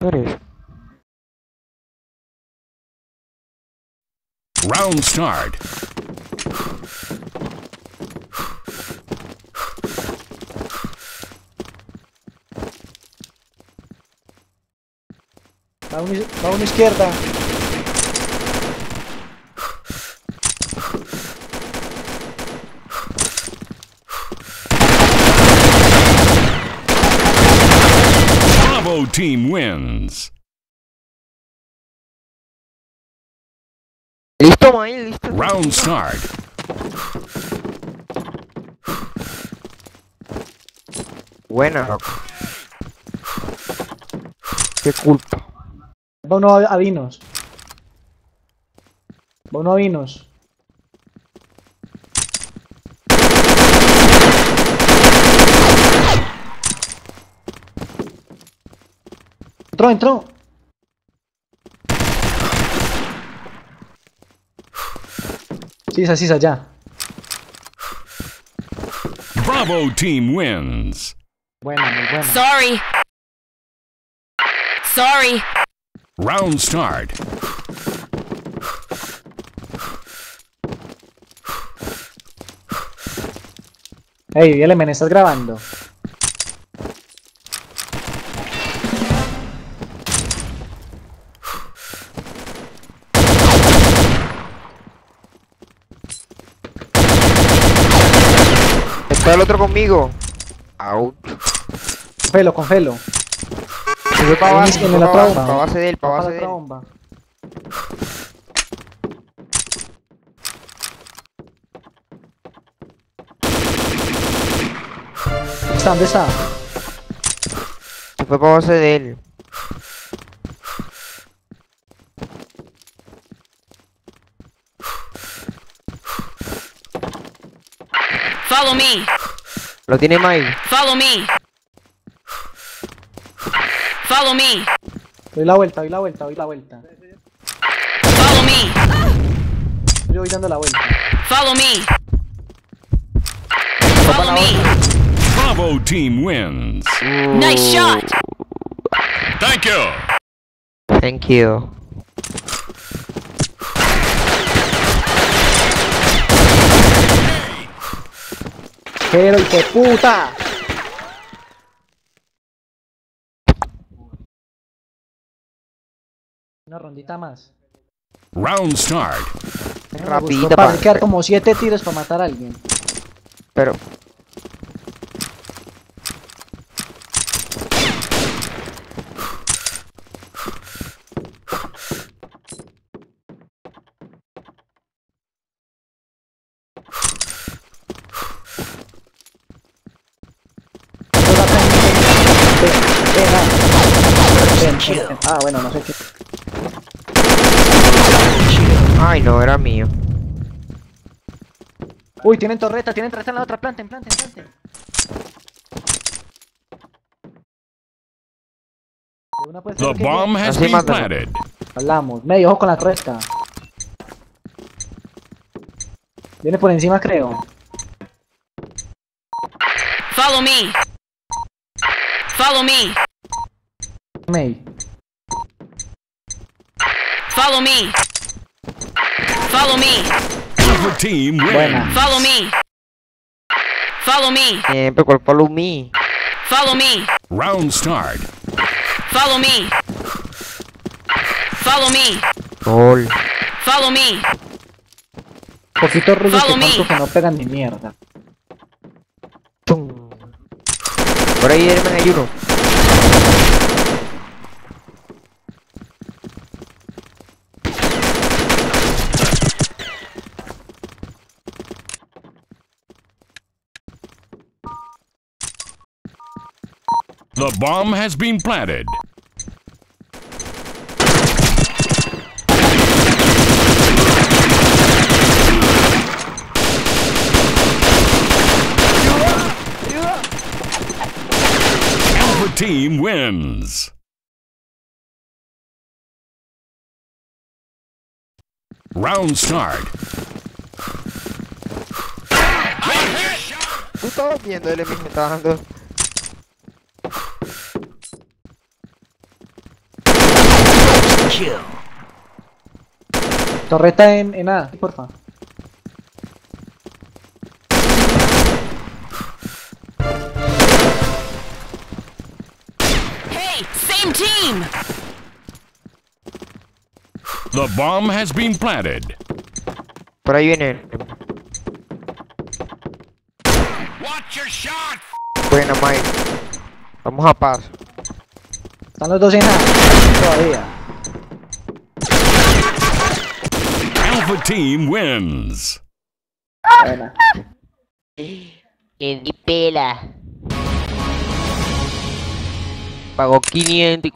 Por eso. Round start. Va una, va una team wins. Listo, May, listo. Round start. Buena. Qué culpa. Va uno a, a vinos. Va uno a vinos. Entró, entró. Sisa, sisa, ya. Bravo team wins. Buena, muy buena. Sorry. Sorry. Round start. Ey, Elemen, ¿estás grabando? Está el otro conmigo. Out. Felo, con Felo. Se fue para base, para base, bomba. pa' base de él, para base la de él. bomba. ¿Está? ¿Dónde está? Se fue para base de él. Follow me. Lo tiene May. Follow me. Follow me. Doy la vuelta, doy la vuelta, doy la vuelta. Follow me. Yo voy dando la vuelta. Follow me. Follow me. Bravo team wins. Nice shot. Thank you. Thank you. Pero, hijo de puta. Una rondita más. Round start. Rapidita, para pa- quedar como siete tiros para matar a alguien. Pero. Ah, bueno, no sé qué. Ay, no, era mío. Uy, tienen torreta, tienen torreta en la otra. Planten, planten, planten. Una puede ser The bomb has Así been planted. Hablamos. Medio ojo con la torreta. Viene por encima, creo. Follow me. Follow me. May. Follow me. Follow me. Team Buena. Follow me. Follow me. Siempre cual follow me. Follow me. Round start. Follow me. Follow me. Gol. Follow me. Poquitos ruidos que Follow me. tanto que no pegan ni mierda. Por ahí, hermano, hay uno. The bomb has been planted. Alpha team wins. Round start. Viendo, mismo kill. Torreta en, en A, porfa. Hey, same team! The bomb has been planted. Por ahí viene. Watch your shot! Buena, Mike. Vamos a paz. Están los dos en A. Todavía. Alpha team wins. Buena. Le di pela. Pagó 500 y